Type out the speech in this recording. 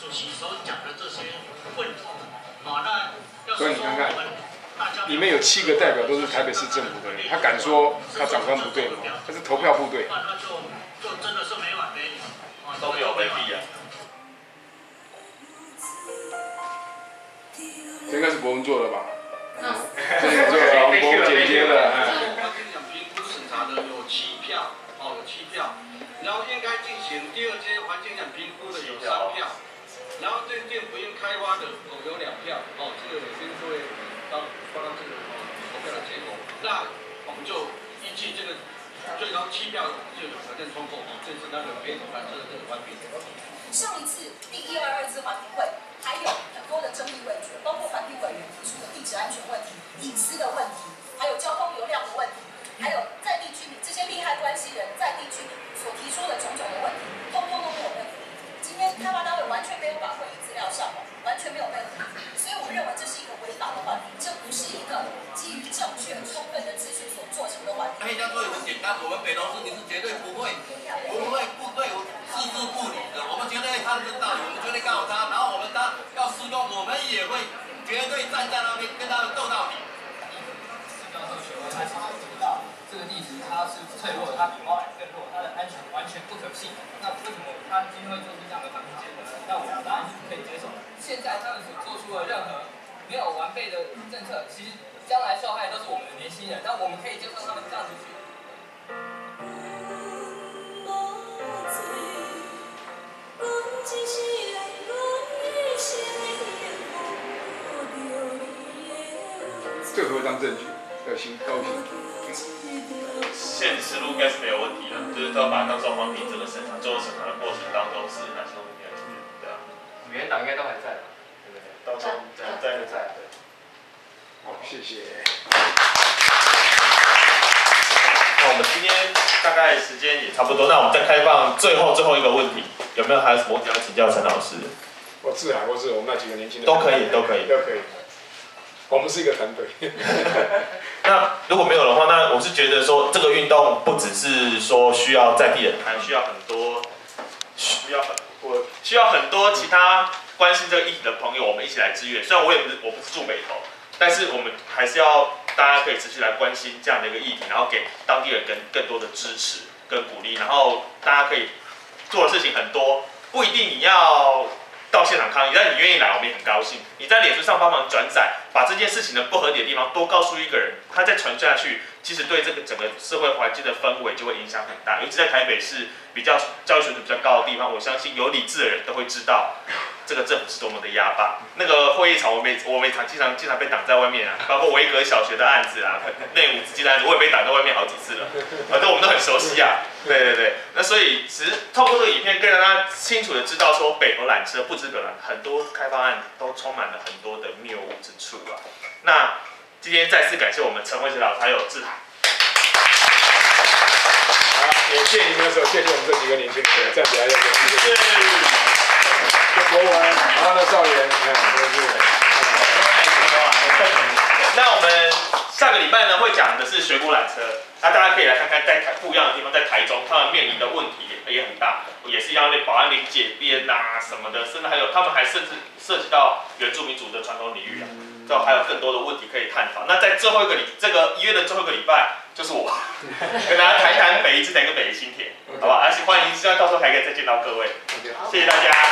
主席所讲的这些问题，好，那要所以你看看，里面有七个代表都是台北市政府的人，他敢说他长官不对吗？他是投票部队。那那就就真的是没完没了，都没有回避啊。这应该是博文做的吧？嗯，做的，博文剪接的。开挖的哦有两票，哦，这个先各位到报到这个投票的结果。那我们就依据这个最高七票就有条件通过，哦，这是那个变反这个这个官兵。上一次第一二二可以这样做也很简单，我们北投市民是绝对不会不会不对我置之不理的，我们绝对抗争到底，我们绝对告他，然后我们他要施工，我们也会绝对站在那边跟他们斗到底。教授学问，他其实知道这个地质它是脆弱的，它比猫还更弱，它的安全完全不可信。那为什么他今天会做出这样的反应结果呢？那我们当然是可以接受。现在他们所做没有完备的政策，其实将来受害都是我们的年轻人。那我们可以接受他们这样子去。这个会当证据，要行高兴。现实路应该是没有问题的，就是要把当时黄平整个审查，最后审查的过程当中是哪些问题要解决？对啊，原党应该都还在吧？对不对？到时候在在就在，对。好，谢谢。那我们今天大概时间也差不多，那我们再开放最后最后一个问题，有没有还有什么问题要请教陈老师？我自然或是我们那几个年轻人都可以，都可以，都可以。我们是一个团队。那如果没有的话，那我是觉得说这个运动不只是说需要在地人，还需要很多需要很我需要很多其他关心这个议题的朋友，我们一起来支援。虽然我也不是我不是住北投，但是我们还是要大家可以持续来关心这样的一个议题，然后给当地人更更多的支持跟鼓励，然后大家可以做的事情很多，不一定你要。到现场抗议，但你愿意来，我们也很高兴。你在脸书上帮忙转载，把这件事情的不合理的地方多告诉一个人，他再传下去，其实对这个整个社会环境的氛围就会影响很大。尤其在台北市比较教育水准比较高的地方，我相信有理智的人都会知道这个政府是多么的压霸。那个会议场，我每我每场经常经常被挡在外面啊，包括维格小学的案子啊，内五子的案子，我也被挡在外面好几次了，反正我们都很熟悉啊。对对对，那所以其实透过这个影片，更让大家清楚的知道说，北投缆车不止北缆，很多开发案都充满了很多的谬误之处啊。那今天再次感谢我们陈慧杰老师还有志海。好，也谢谢你们的时候，谢谢我们这几个年轻人，站起来要给谢谢。这博文，然后呢少年，你看都是。会讲的是水果缆车，那大家可以来看看在台不一样的地方，在台中他们面临的问题也也很大，也是一样的保安林解编呐什么的，甚至还有他们还甚至涉及到原住民族的传统领域啊，这还有更多的问题可以探讨。那在最后一个礼这个一月的最后一个礼拜，就是我 跟大家谈一谈北一之田跟北一新田，好吧？而且欢迎，希望到时候还可以再见到各位，谢谢大家。